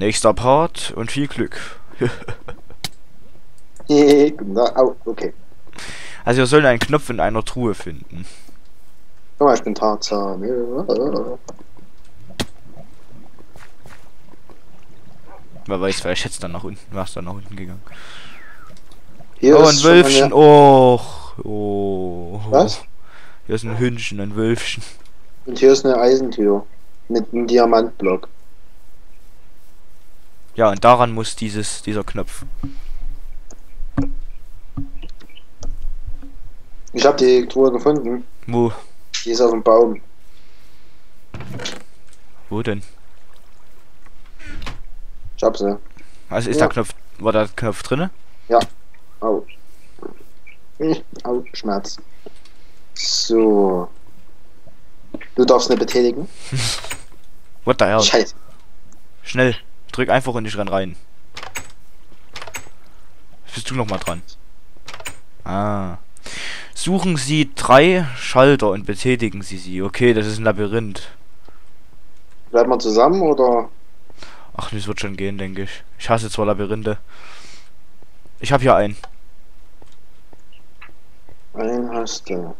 Nächster Part und viel Glück. Au, okay. Also wir sollen einen Knopf in einer Truhe finden. Mal, ich bin Tarzan. Wer weiß, vielleicht es dann nach unten, wär's dann nach unten gegangen. Hier oh, ist ein Wölfchen. Oh, oh. Was? Hier ist ein Hündchen, ein Wölfchen. Und hier ist eine Eisentür. Mit einem Diamantblock. Ja, und daran muss dieses, dieser Knopf. Ich habe die Truhe gefunden. Wo? Die ist auf dem Baum. Wo denn? Ich hab sie. Also ist Ja. der Knopf, war der Knopf drinne? Au. Hm, Au, Schmerz. So. Du darfst nicht betätigen. What the hell? Scheiße. Schnell, drück einfach und ich renn rein. Bist du noch mal dran? Ah. Suchen Sie drei Schalter und betätigen Sie sie. Okay, das ist ein Labyrinth. Bleiben wir zusammen oder? Ach, das wird schon gehen, denke ich. Ich hasse zwar Labyrinthe. Ich habe hier einen. Einen hast du.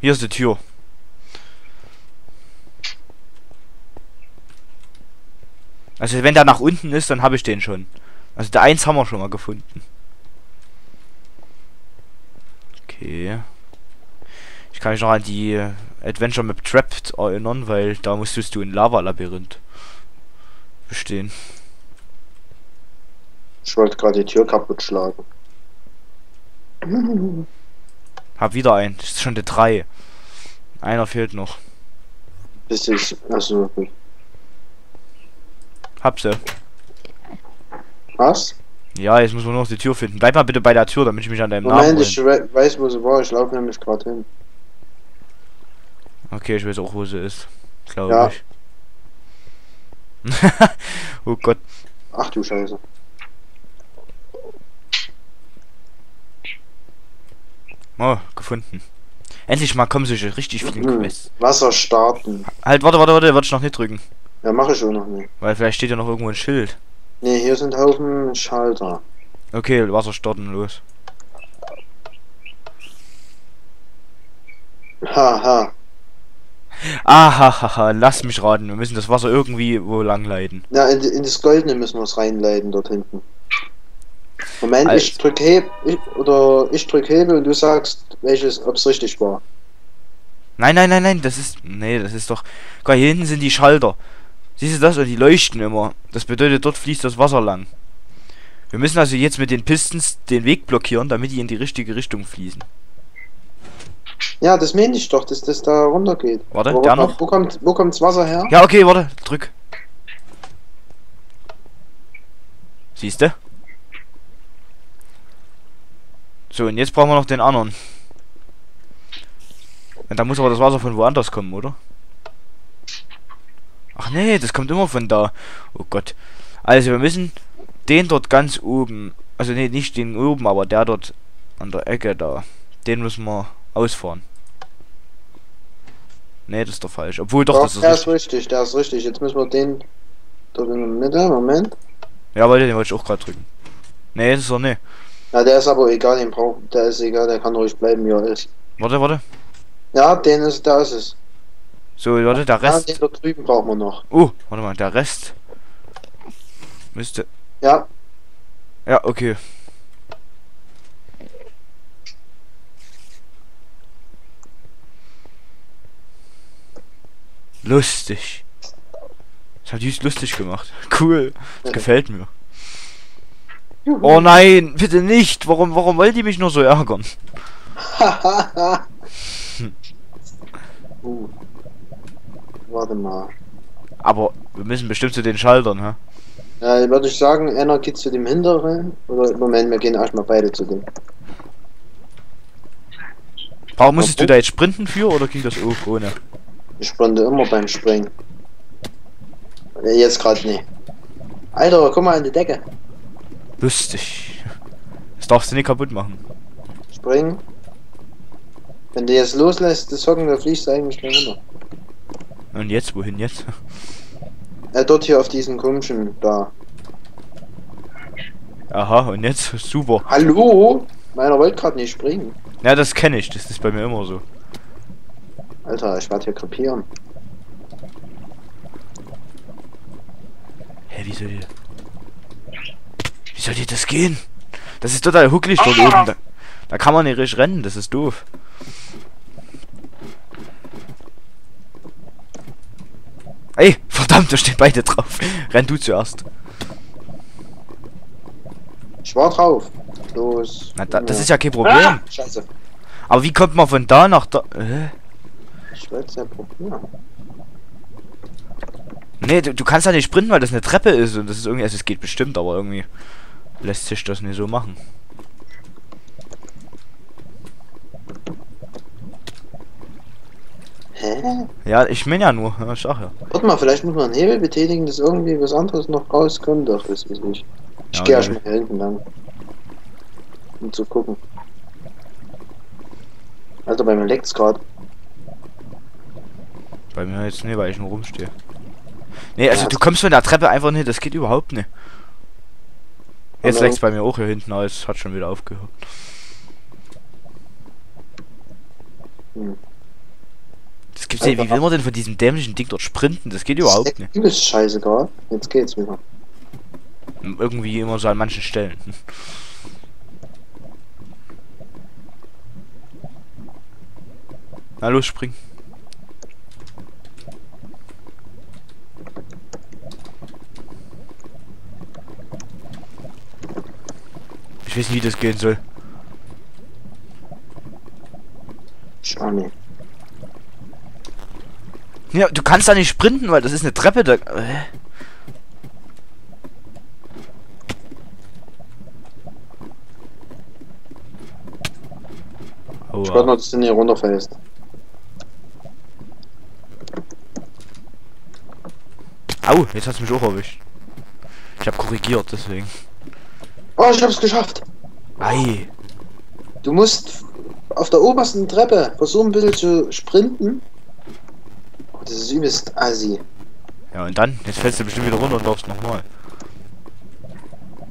Hier ist die Tür. Also wenn der nach unten ist, dann habe ich den schon. Also der eins haben wir schon mal gefunden. Okay. Ich kann mich noch an die Adventure Map Trapped erinnern, weil da musstest du ein Lava-Labyrinth bestehen. Ich wollte gerade die Tür kaputt schlagen. Hab wieder einen. Das ist schon der 3. Einer fehlt noch. Bis ich. Also. gut. Hab sie. Was? Ja, jetzt muss man nur noch die Tür finden. Bleib mal bitte bei der Tür, damit ich mich an deinem Namen Moment, ich we weiß, wo sie war. Ich laufe nämlich gerade hin. Okay, ich weiß auch, wo sie ist. Glaube Ja. ich. oh Gott. Ach du Scheiße. Oh, gefunden. Endlich mal kommen solche richtig vielen Mhm. Quests. Wasser starten. Halt, warte, warte, warte, warte ich noch nicht drücken. Ja, mache ich auch noch nicht. Weil vielleicht steht ja noch irgendwo ein Schild. Ne, hier sind Haufen Schalter. Okay, Wasser starten, los. Haha. Ahahaha, lass mich raten. Wir müssen das Wasser irgendwie wo lang leiten. Ja, in, in das Goldene müssen wir es reinleiten dort hinten. Moment, Also- ich drück Heb ich, oder ich drück Hebel und du sagst, welches, ob es richtig war. Nein, nein, nein, nein, das ist. Nee, das ist doch. Guck hier hinten sind die Schalter. Siehst du das? Und die leuchten immer. Das bedeutet, dort fließt das Wasser lang. Wir müssen also jetzt mit den Pistons den Weg blockieren, damit die in die richtige Richtung fließen. Ja, das meine ich doch, dass das da runter geht. Warte, Aber der wo, noch? Wo kommt, wo kommt's Wasser her? Ja, okay, warte, drück. Siehst du? So, und jetzt brauchen wir noch den anderen. Und da muss aber das Wasser von woanders kommen, oder? Ach nee, das kommt immer von da. Oh Gott. Also wir müssen den dort ganz oben, also nee, nicht den oben, aber der dort an der Ecke da. Den müssen wir ausfahren. Nee, das ist doch falsch. Obwohl doch, Doch, das ist der richtig. ist richtig, der ist richtig. Jetzt müssen wir den dort in der Mitte, Moment. Ja, weil den wollte ich auch gerade drücken. Nee, das ist doch nee. Ja, der ist aber egal, den braucht, der ist egal, der kann ruhig bleiben, wie er ist. Warte, warte. Ja, den ist, da ist es. So, warte, der Ja, Rest. den dort drüben brauchen wir noch. Oh, warte mal, der Rest. Müsste. Ja, Ja, okay. Lustig. Das hat Jüst lustig gemacht. Cool. Das gefällt mir. Oh nein, bitte nicht. Warum, warum wollen die mich nur so ärgern? Warte mal. Aber wir müssen bestimmt zu den Schaltern, hä? Ja, würde ich sagen, einer geht zu dem hinteren. Oder Moment, wir gehen erstmal beide zu dem. Warum musstest du da jetzt sprinten für oder ging das auch ohne? Ich sprinte immer beim Springen. Jetzt gerade nicht. Alter, guck mal an die Decke. Lustig. Das darfst du nicht kaputt machen. Springen. Wenn du jetzt loslässt, das Hocken, da fließt du eigentlich gleich runter. Und jetzt, wohin jetzt? Äh, dort hier auf diesen komischen da. Aha, und jetzt? Super. Hallo? Meiner wollte gerade nicht springen. Ja, das kenne ich. Das ist bei mir immer so. Alter, ich werde hier krepieren. Hä, wie soll die... Wie soll die das gehen? Das ist total hucklig dort oben. Da, da kann man nicht richtig rennen. Das ist doof. Ey, verdammt, da stehen beide drauf. Renn du zuerst. Ich war drauf. Los. Na, da, das ist ja kein Problem. Ah, scheiße. Aber wie kommt man von da nach da... Äh? Ich wollte es ja probieren. Nee, du, du kannst ja nicht sprinten, weil das eine Treppe ist und das ist irgendwie... Also es geht bestimmt, aber irgendwie lässt sich das nicht so machen. Hä? Ja, ich meine ja nur. Ja, ich sag ja. Warte mal, vielleicht muss man einen Hebel betätigen, dass irgendwie was anderes noch rauskommt. Doch, das ist nicht. Ich Ja, gehe ja. erstmal hier hinten lang. Um zu gucken. Alter, bei mir leckt's gerade. Bei mir jetzt nicht, weil ich nur rumstehe. Nee, also Ja, du kommst von der Treppe einfach nicht, das geht überhaupt nicht. Jetzt leckt's bei mir auch hier hinten, aber es hat schon wieder aufgehört. Hm. Das gibt's nicht, wie will man denn von diesem dämlichen Ding dort sprinten? Das geht überhaupt Das nicht. leckt übelst scheiße gerade. Jetzt geht's wieder. Irgendwie immer so an manchen Stellen. Na los, spring. Ich weiß nicht, wie das gehen soll. Ich auch nicht. Ja, du kannst da nicht sprinten, weil das ist eine Treppe da. Äh. Ich Aua. warte noch, dass du nicht runterfällst. Au, jetzt hat's mich auch erwischt. Ich hab korrigiert, deswegen. Oh, ich hab's geschafft. Ei. Du musst auf der obersten Treppe versuchen, ein bisschen zu sprinten. Das ist übelst assi. Ja, und dann? Jetzt fällst du bestimmt wieder runter und laufst nochmal.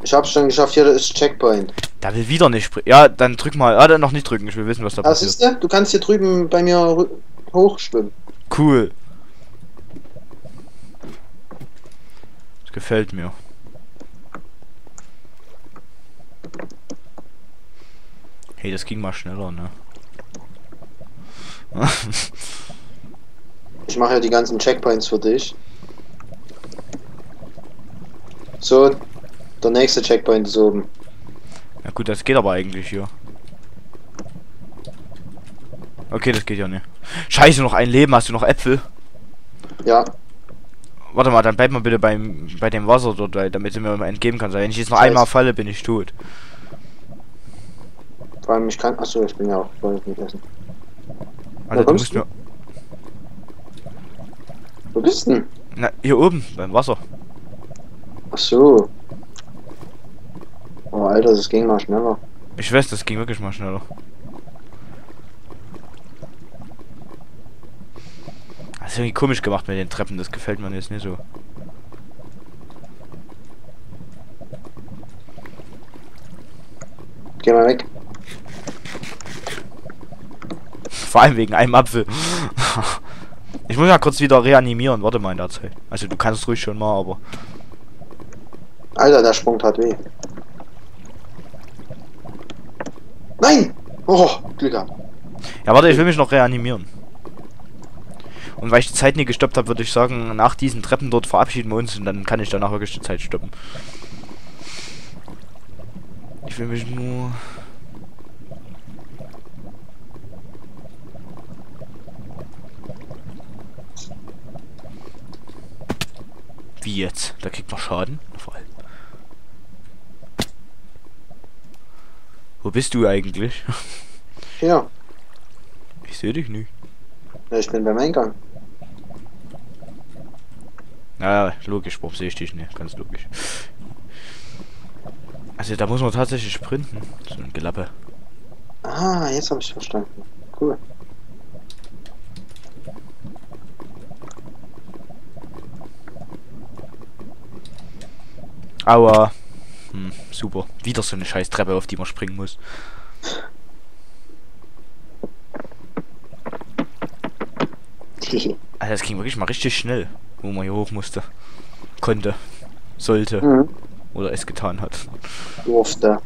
Ich hab's schon geschafft, hier ist Checkpoint. Da will wieder nicht springen. Ja, dann drück mal. Ah, dann noch nicht drücken. Ich will wissen, was da Ah, passiert. siehst du? Kannst hier drüben bei mir hochschwimmen. Cool. Das gefällt mir. Hey, das ging mal schneller, ne? Ich mache ja die ganzen Checkpoints für dich. So, der nächste Checkpoint ist oben. ja gut, das geht aber eigentlich hier. Okay, das geht ja nicht. Scheiße, noch ein Leben. Hast du noch Äpfel? Ja, Warte mal, dann bleib mal bitte beim bei dem Wasser dort, damit du mir mal entgeben kannst. Wenn ich jetzt noch Scheiße. einmal falle, bin ich tot. vor allem ich kann. Achso, ich bin ja auch voll gegessen. Also du kommst musst du? mir. Wo bist du denn? Na, hier oben, beim Wasser. Achso. Oh, Alter, das ging mal schneller. Ich weiß, das ging wirklich mal schneller. Das ist irgendwie komisch gemacht mit den Treppen, das gefällt mir jetzt nicht so. Geh mal weg. Vor allem wegen einem Apfel. Ich muss ja kurz wieder reanimieren, warte mal in der Zeit. Also du kannst ruhig schon mal, aber. Alter, der Sprung tat weh. Nein! Oh, Glück gehabt. Ja, warte, ich will mich noch reanimieren. Und weil ich die Zeit nie gestoppt habe, würde ich sagen, nach diesen Treppen dort verabschieden wir uns und dann kann ich danach wirklich die Zeit stoppen. Ich will mich nur. Wie jetzt? Da kriegt man Schaden? Vor allem. Wo bist du eigentlich? Hier. Ich sehe dich nicht. Ja, ich bin beim Eingang. Ja, logisch, warum sehe ich dich nicht? Ganz logisch. Also da muss man tatsächlich sprinten. So ein Gelappe. Ah, jetzt habe ich verstanden. Cool. Aua. Hm, super. Wieder so eine scheiß Treppe, auf die man springen muss. Alter, das ging wirklich mal richtig schnell, wo man hier hoch musste. Konnte. Sollte. mhm. Oder es getan hat. Durfte.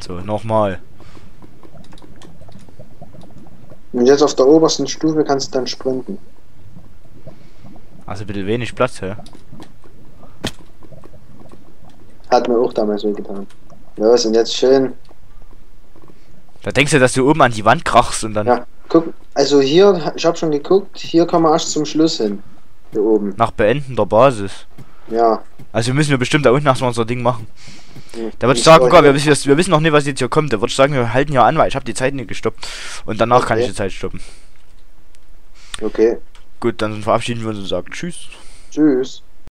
So, nochmal. Und jetzt auf der obersten Stufe kannst du dann sprinten. Also bitte wenig Platz, hä? Hat mir auch damals so getan. Los, und jetzt schön. Da denkst du, dass du oben an die Wand krachst und dann Ja, guck. Also hier, ich habe schon geguckt, hier kommen wir erst zum Schluss hin. Hier oben. nach Beenden der Basis. Ja. Also müssen wir bestimmt da unten erstmal unser Ding machen. Hm. Da würde ich sagen, guck, wir, wissen- wir wissen noch nicht, was jetzt hier kommt. Da würde ich sagen, wir halten ja an, weil ich habe die Zeit nicht gestoppt. Und danach kann ich Okay. die Zeit stoppen. Okay. Gut, dann verabschieden wir uns und sagen Tschüss. Tschüss.